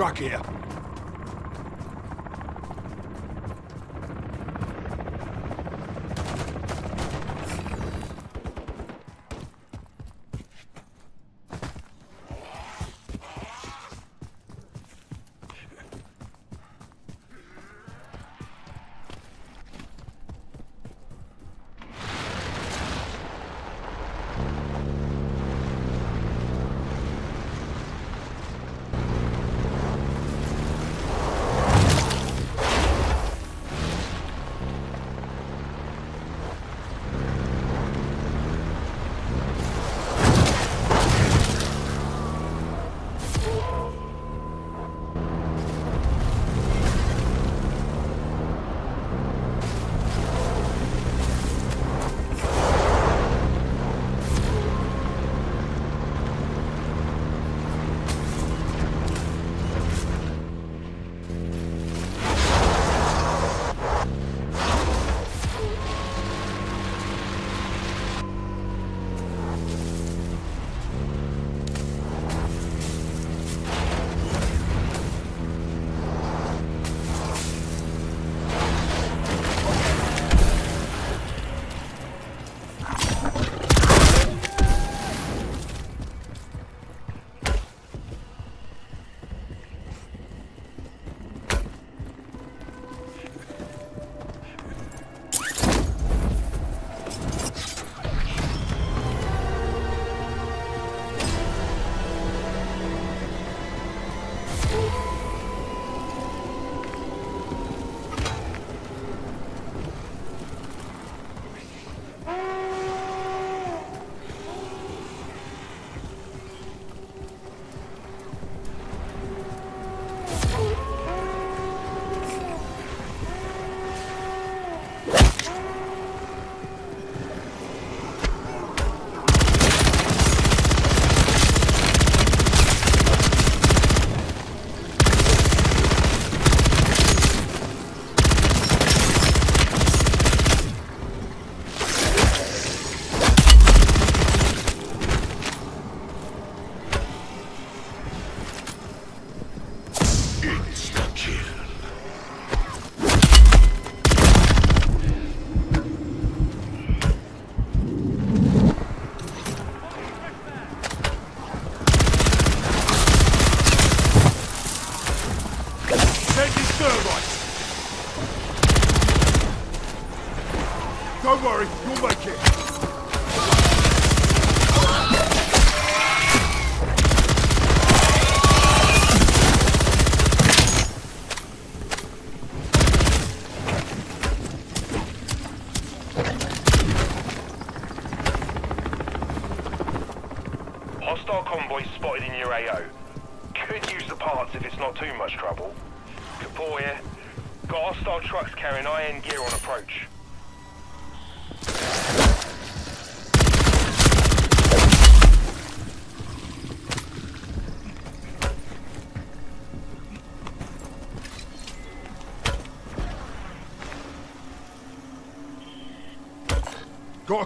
truck here.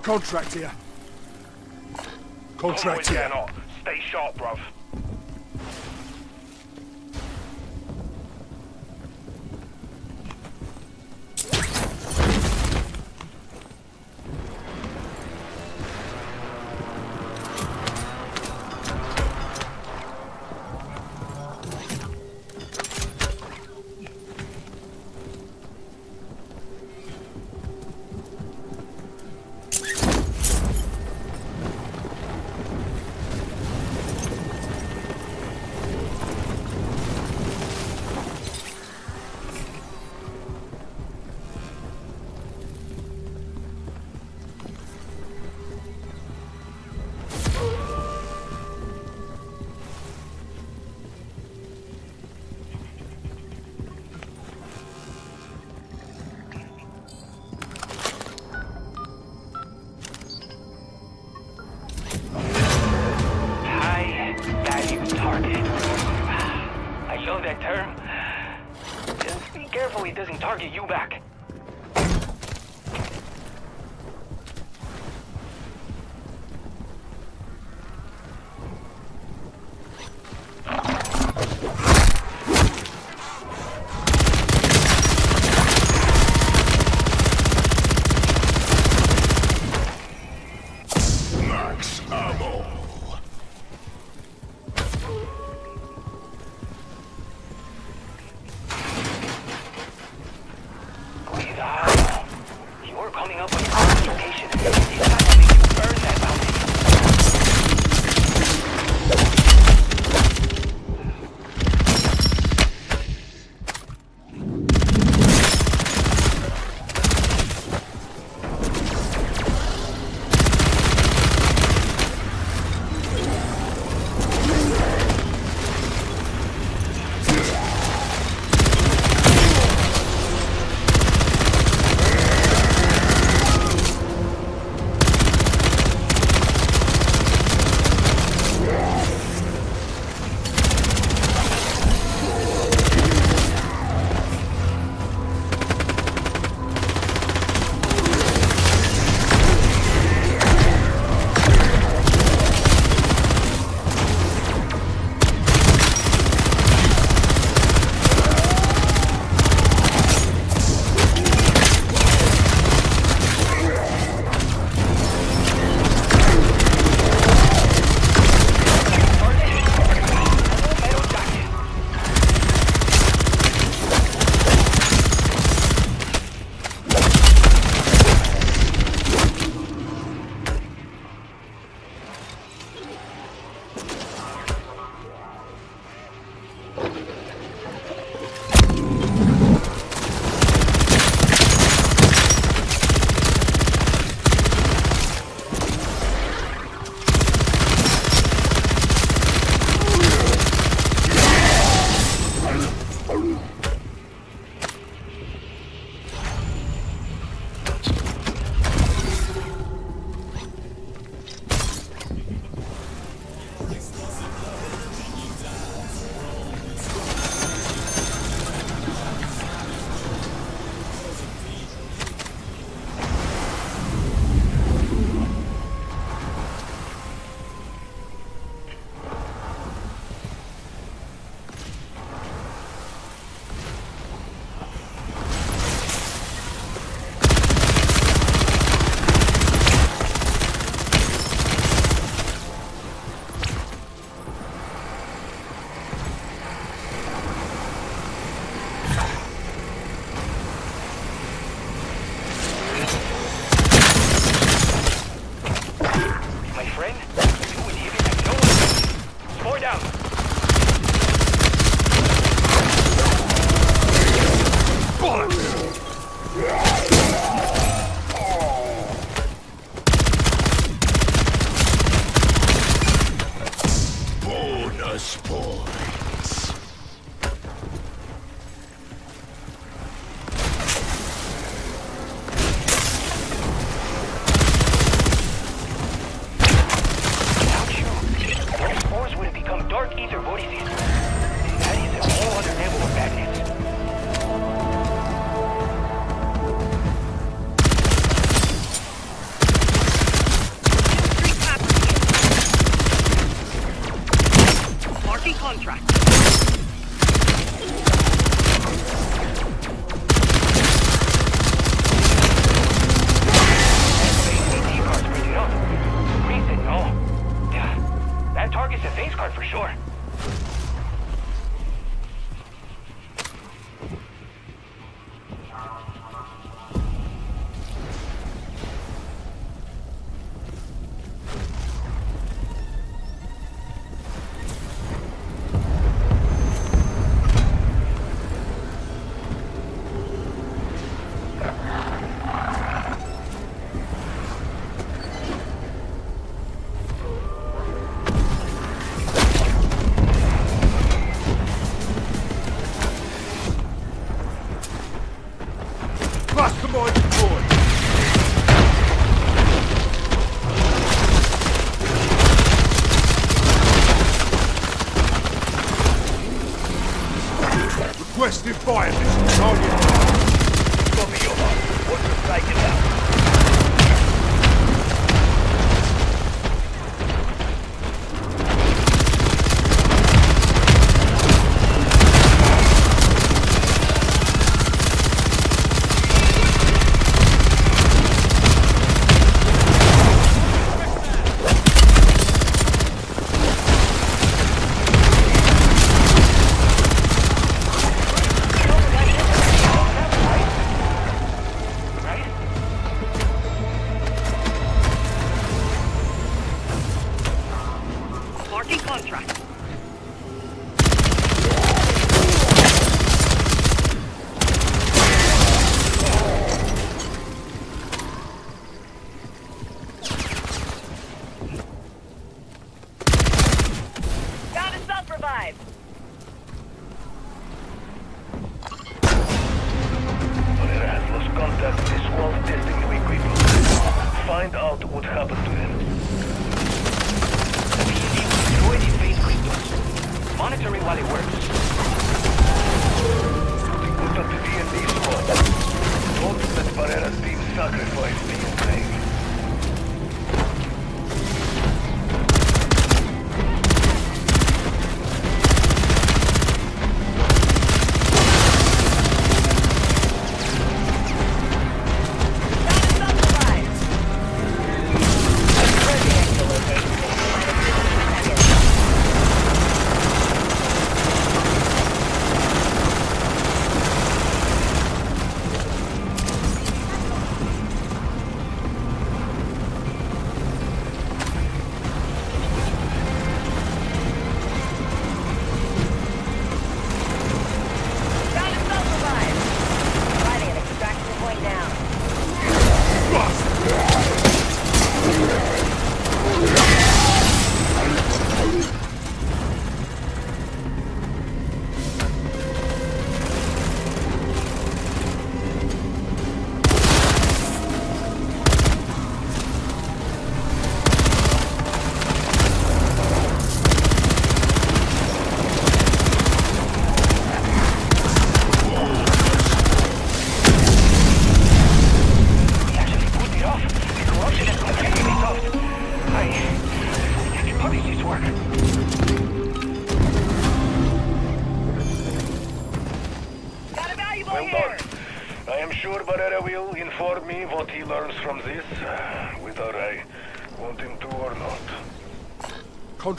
Contract here. Contract here. Stay sharp, bruv. Yeah, that a face card for sure.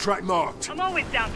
Marked. I'm always down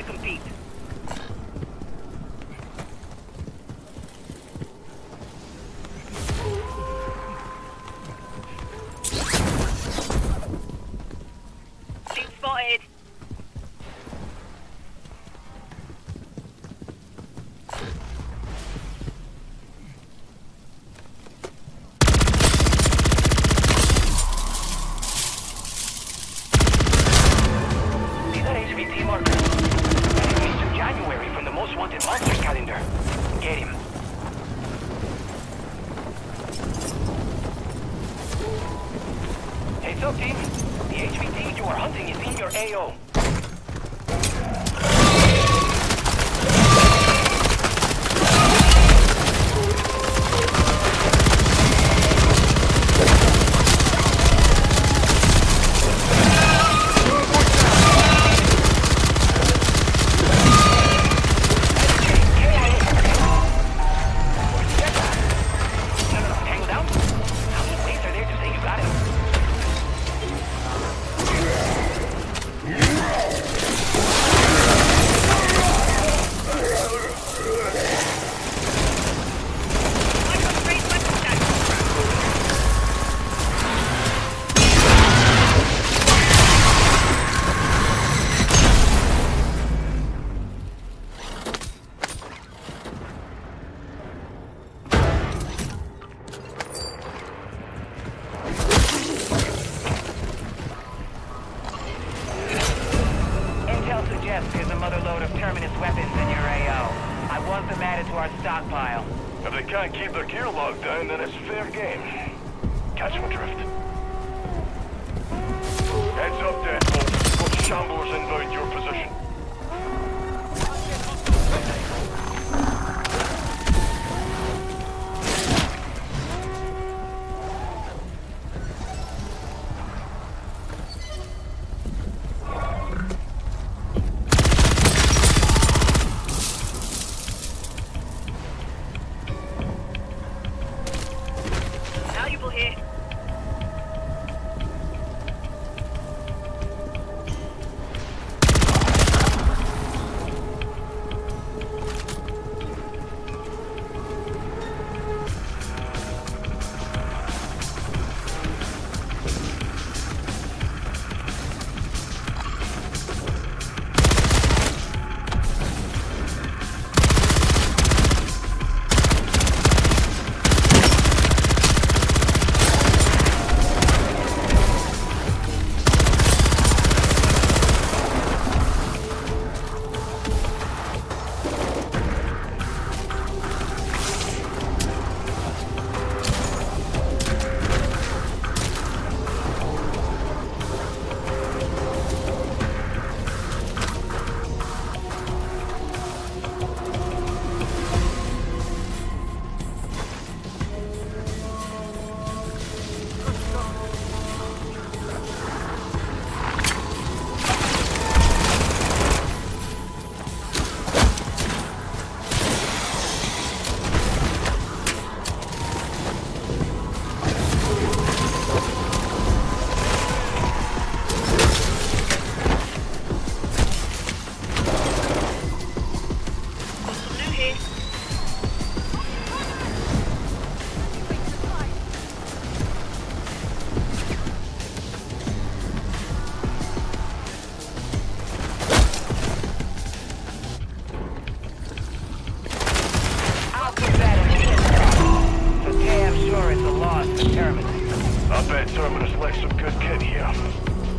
Combat Terminus left some good kit here.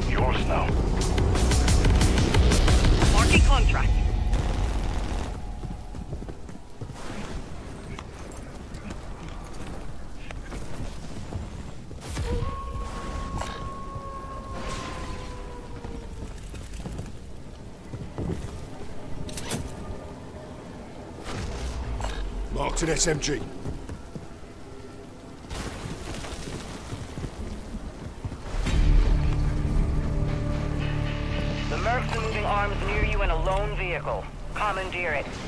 Yours now. Marking contract. Marked an SMG. Commandeer it.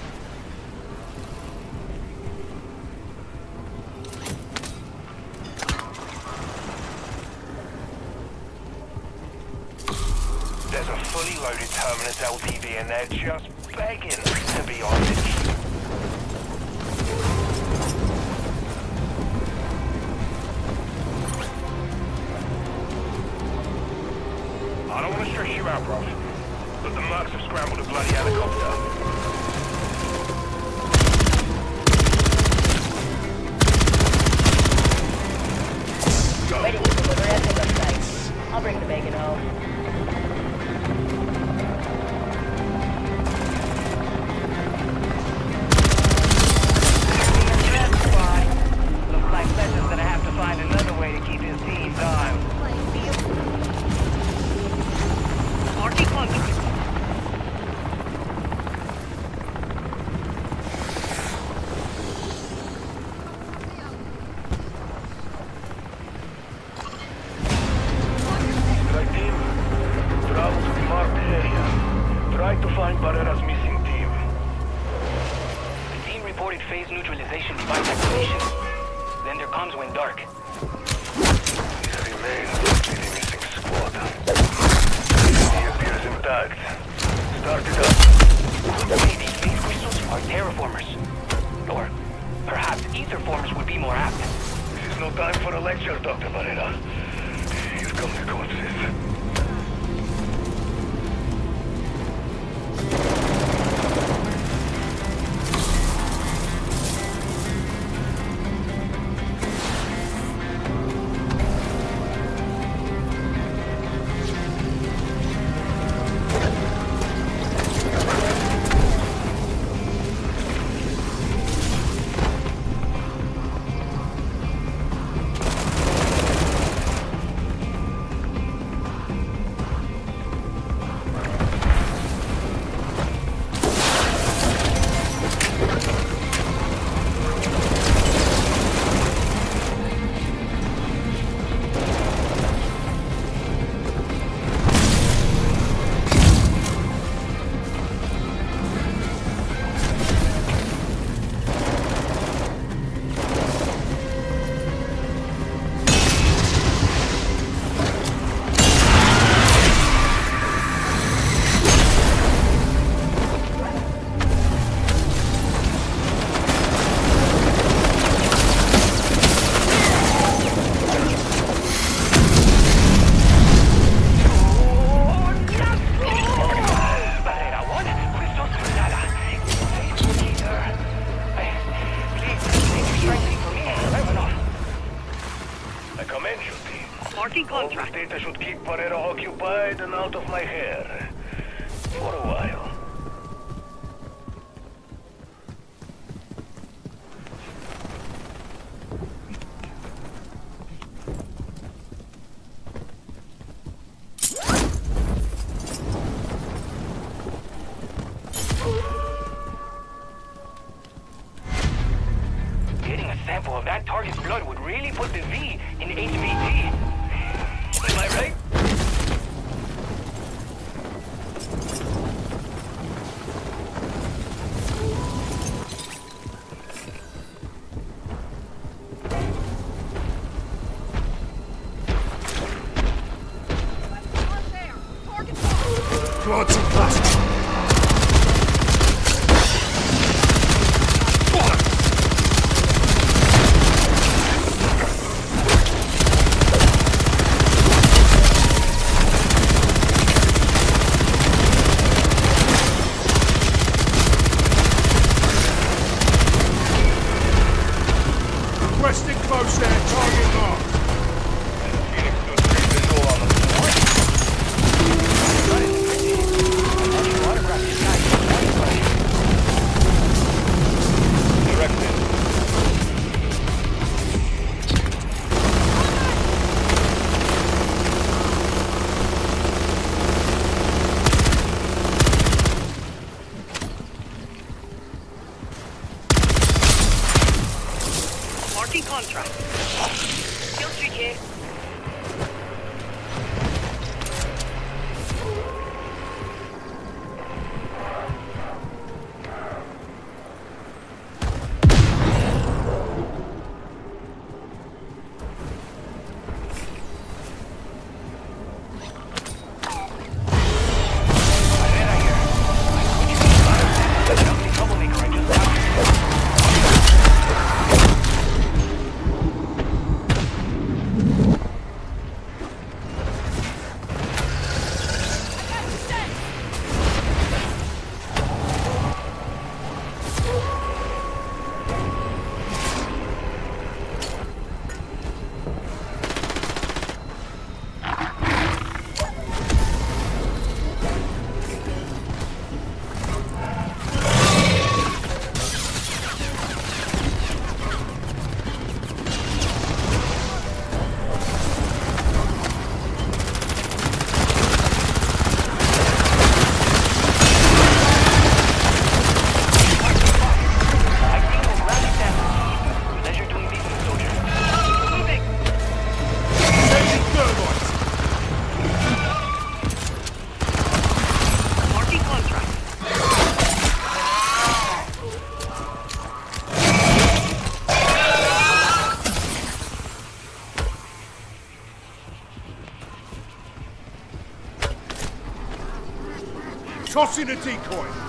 Opportunity coin.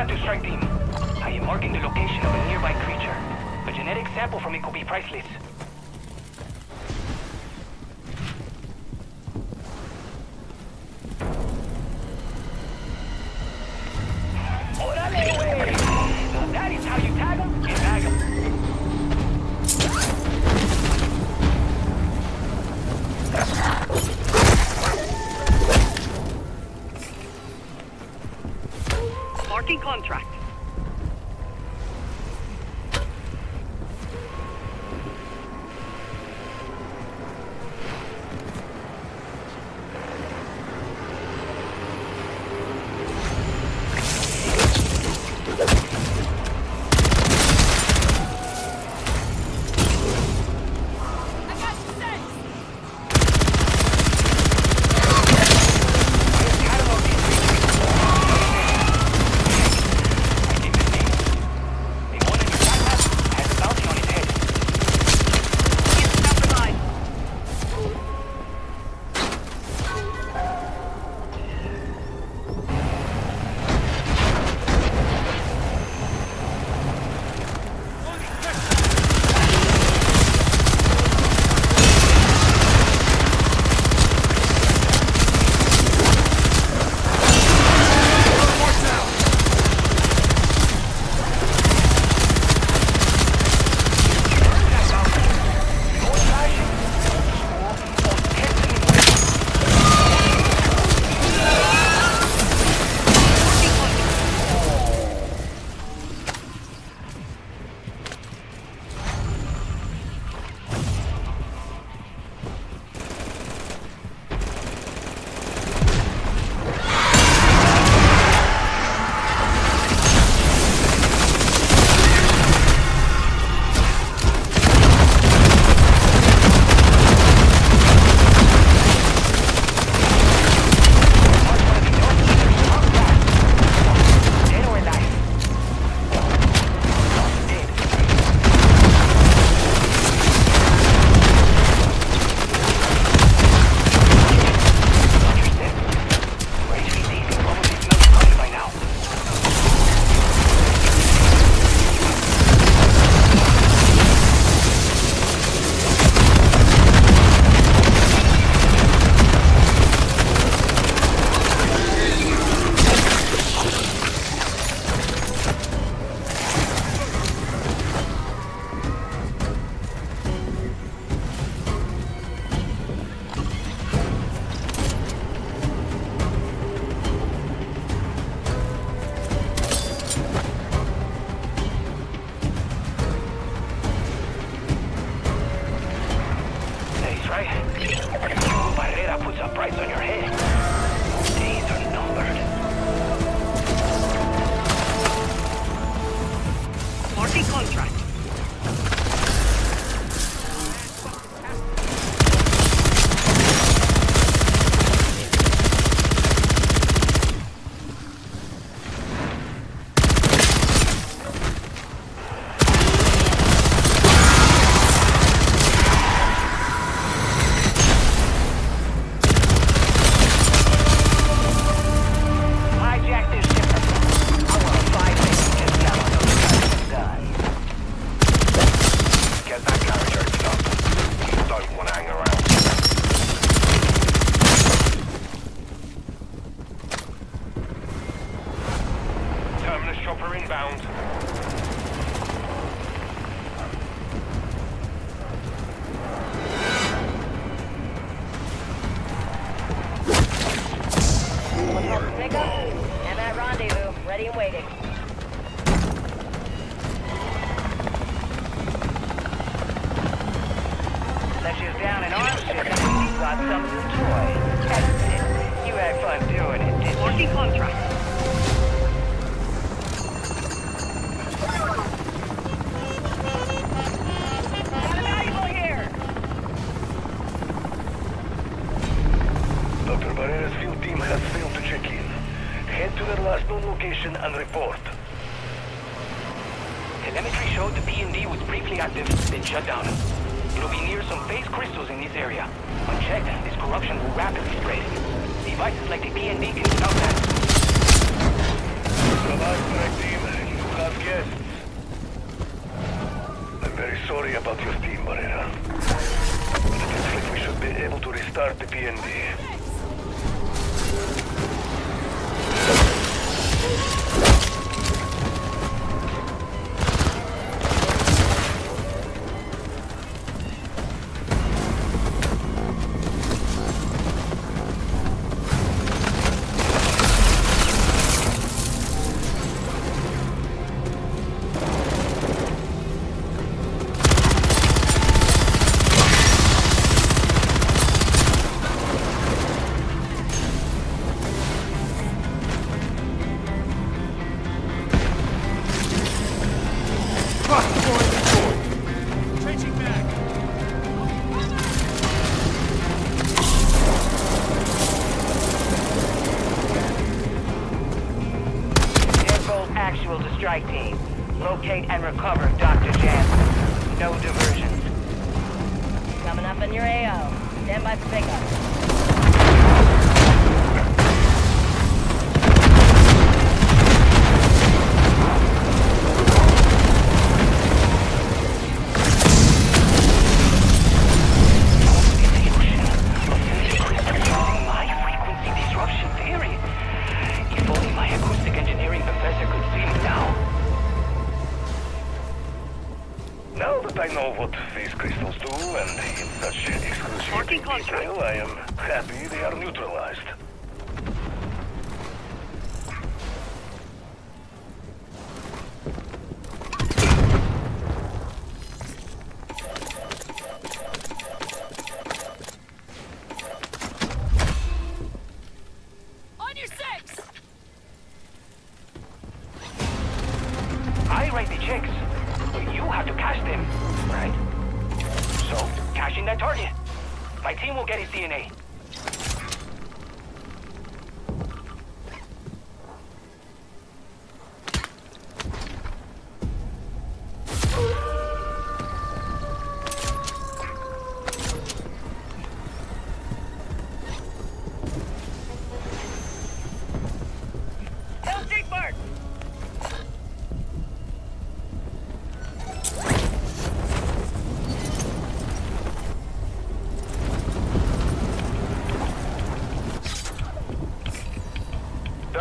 plan to strike them. I am marking the location of a nearby creature. A genetic sample from it could be priceless. Telemetry showed the P&D was briefly active, then shut down. It'll be near some phase crystals in this area. Unchecked, this corruption will rapidly spread. Devices like the P&D can stop that. Survive, Greg team. Eh? You have guests. I'm very sorry about your team, Barrera. But it looks like we should be able to restart the PND.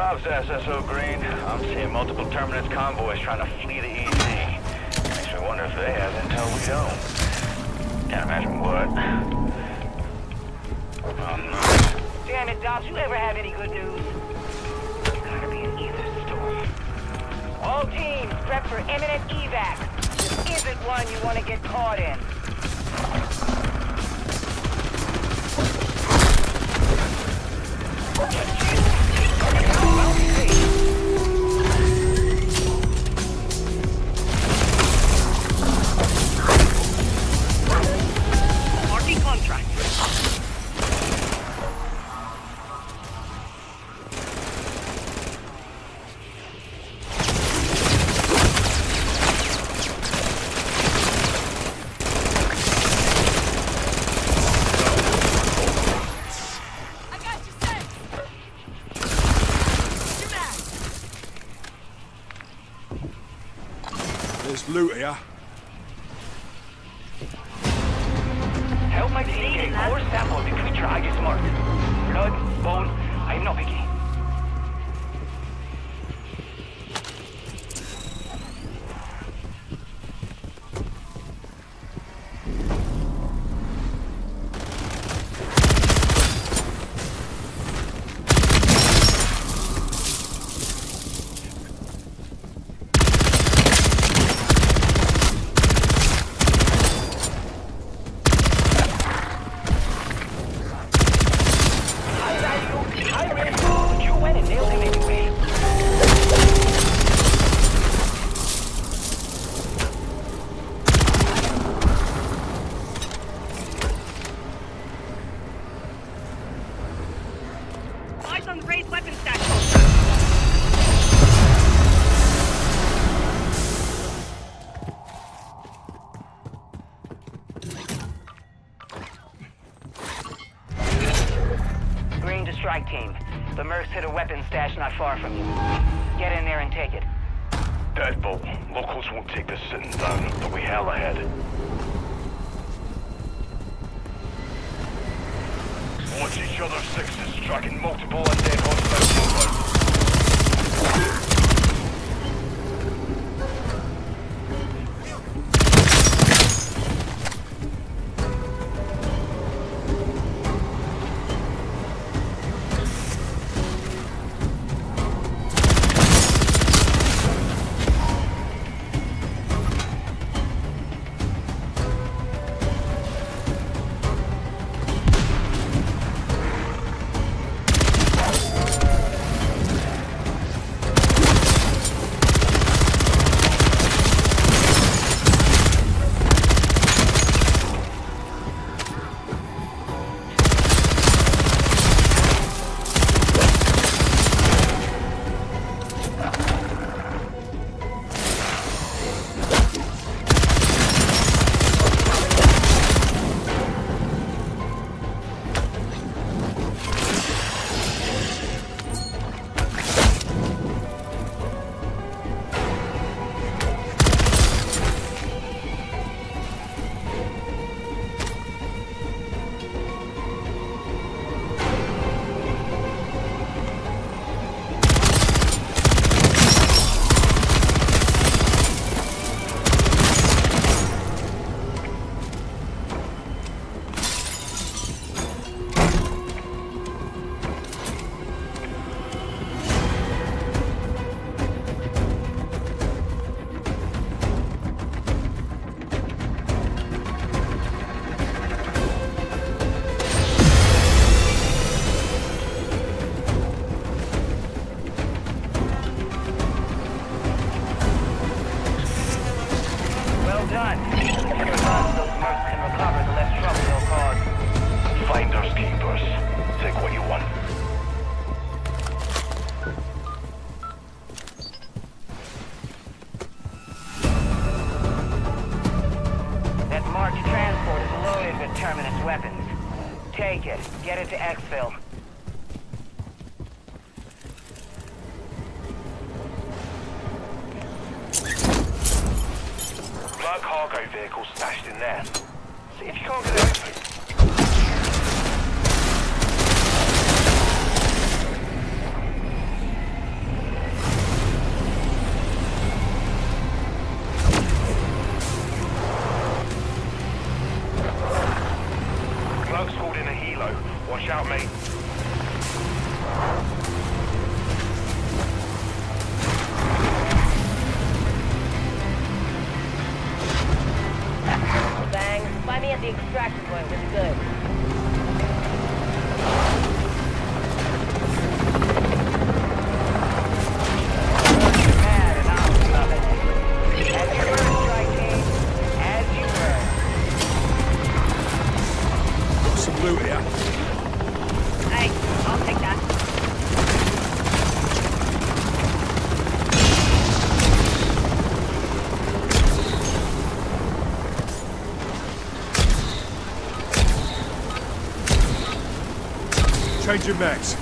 Dobbs, SSO Green. I'm seeing multiple Terminus convoys trying to flee the EZ. Makes me wonder if they have intel we don't. Can't imagine what. No. Damn it, Dobbs, you ever have any good news? It's Gotta be an Aether storm. All teams, prep for imminent evac. This isn't one you want to get caught in. Far from you. Changing mags.